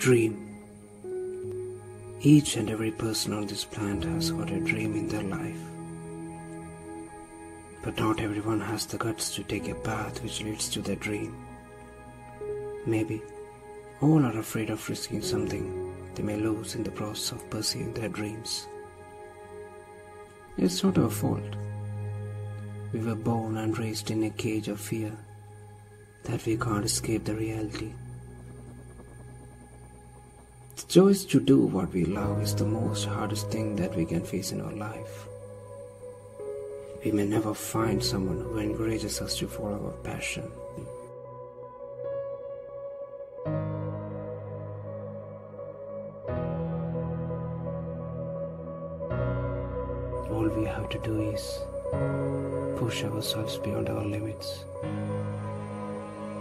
Dream. Each and every person on this planet has got a dream in their life. But not everyone has the guts to take a path which leads to their dream. Maybe all are afraid of risking something they may lose in the process of pursuing their dreams. It's not our fault. We were born and raised in a cage of fear that we can't escape the reality. The choice to do what we love is the most hardest thing that we can face in our life. We may never find someone who encourages us to follow our passion. All we have to do is push ourselves beyond our limits.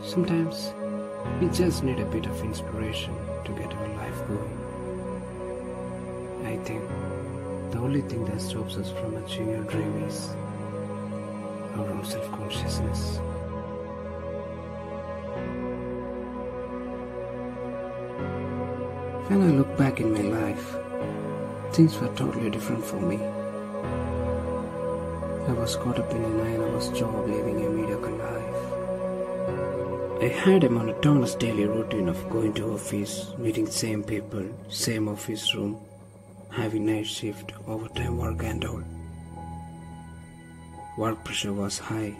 Sometimes we just need a bit of inspiration to get our life going. I think the only thing that stops us from achieving our dream is our own self consciousness. When I look back in my life, things were totally different for me. I was caught up in a nine hours job living a mediocre life. I had a monotonous daily routine of going to office, meeting same people, same office room, having night shift, overtime work and all. Work pressure was high,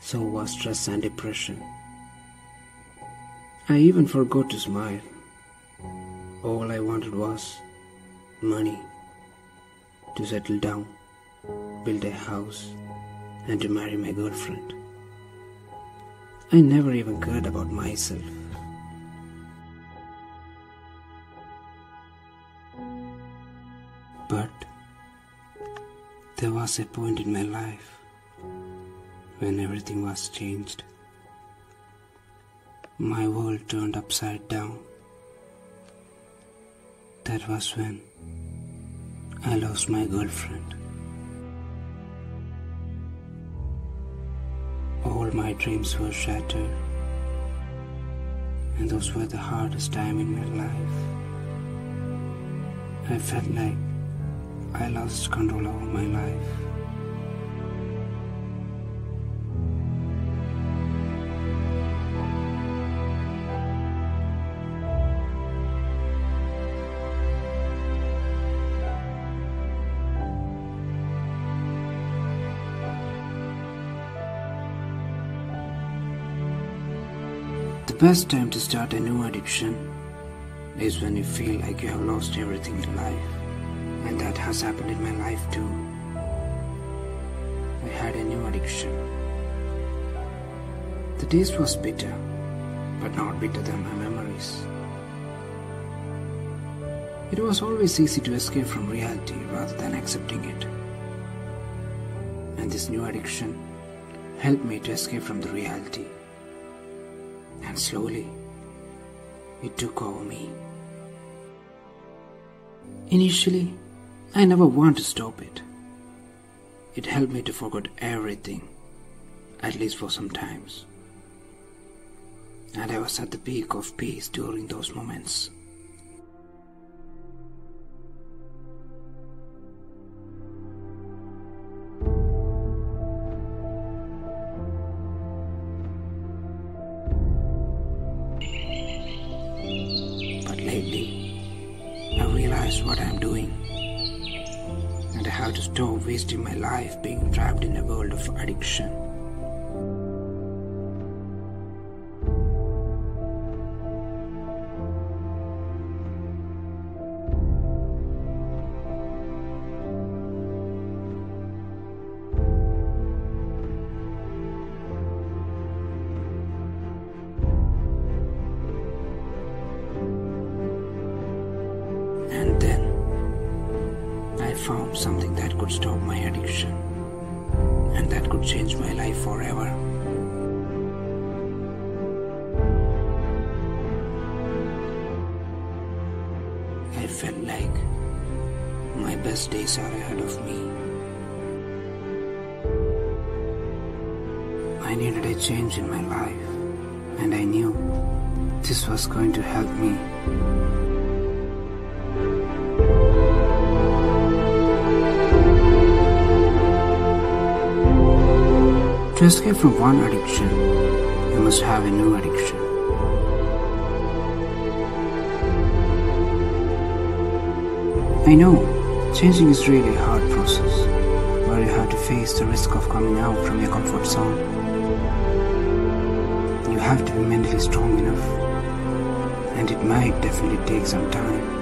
so was stress and depression. I even forgot to smile. All I wanted was money to settle down, build a house, and to marry my girlfriend. I never even cared about myself. But there was a point in my life when everything was changed. My world turned upside down. That was when I lost my girlfriend. All my dreams were shattered, and those were the hardest time in my life. I felt like I lost control over my life. Best time to start a new addiction is when you feel like you have lost everything in life. And that has happened in my life too. I had a new addiction. The taste was bitter, but not bitter than my memories. It was always easy to escape from reality rather than accepting it. And this new addiction helped me to escape from the reality. And slowly, it took over me. Initially, I never wanted to stop it. It helped me to forget everything, at least for some times. And I was at the peak of peace during those moments. What I'm doing. And I have to stop wasting my life being trapped in a world of addiction. Something that could stop my addiction and that could change my life forever. I felt like my best days are ahead of me. I needed a change in my life, and I knew this was going to help me. To escape from one addiction, you must have a new addiction. I know, changing is really a hard process, where you have to face the risk of coming out from your comfort zone. You have to be mentally strong enough, and it might definitely take some time.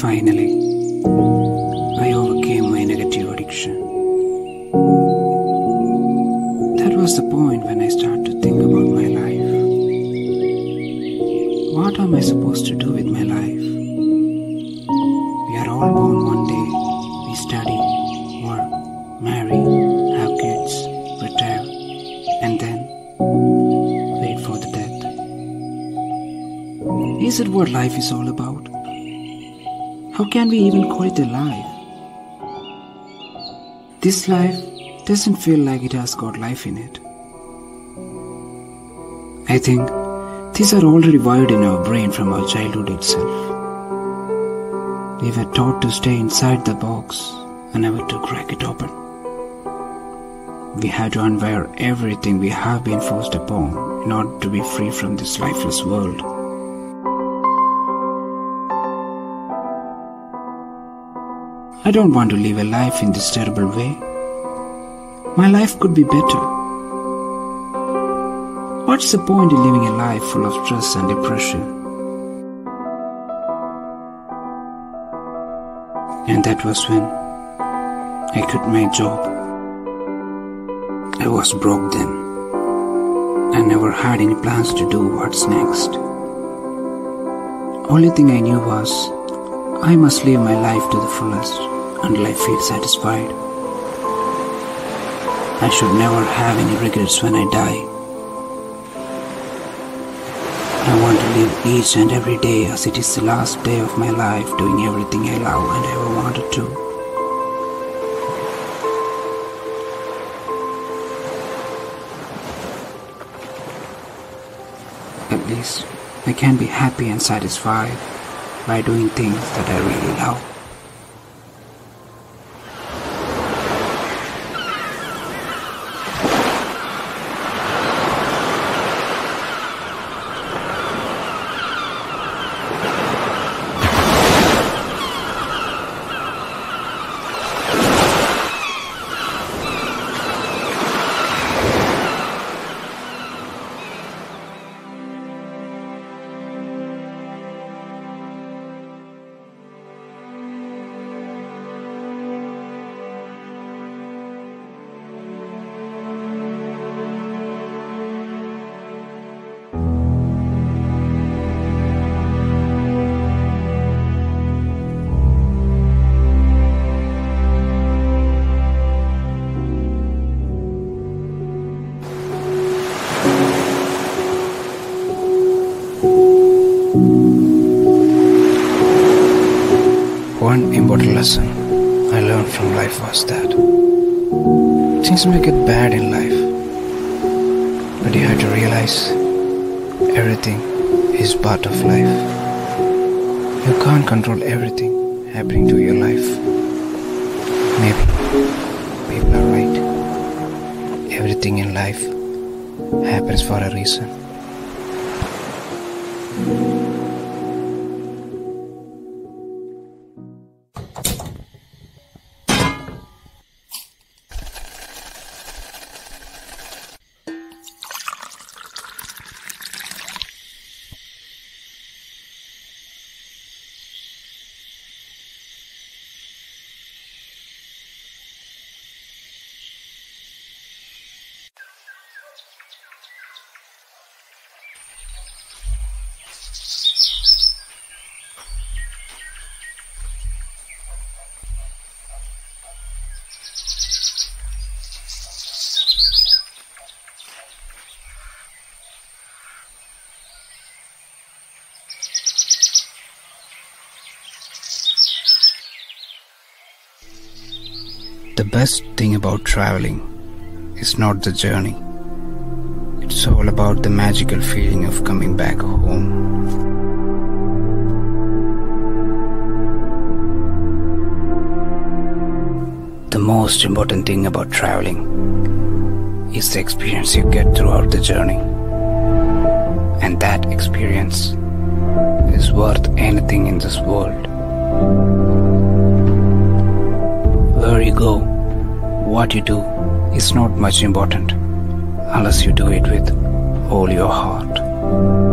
Finally, I overcame my negative addiction. That was the point when I started to think about my life. What am I supposed to do with my life? We are all born one day. We study, work, marry, have kids, retire, and then wait for the death. Is it what life is all about? How can we even call it a life? This life doesn't feel like it has got life in it. I think these are already wired in our brain from our childhood itself. We were taught to stay inside the box and never to crack it open. We had to unwire everything we have been forced upon in order to be free from this lifeless world. I don't want to live a life in this terrible way. My life could be better. What's the point in living a life full of stress and depression? And that was when I quit my job. I was broke then. I never had any plans to do what's next. Only thing I knew was I must live my life to the fullest until I feel satisfied. I should never have any regrets when I die. I want to live each and every day as it is the last day of my life doing everything I love and ever wanted to. At least I can be happy and satisfied by doing things that I really love. Important lesson I learned from life was that things may get bad in life, but you have to realize Everything is part of life. You can't control everything happening to your life. Maybe people are right. Everything in life happens for a reason. The best thing about traveling is not the journey. It's all about the magical feeling of coming back home. The most important thing about traveling is the experience you get throughout the journey. And that experience is worth anything in this world. Where you go, what you do is not much important unless you do it with all your heart.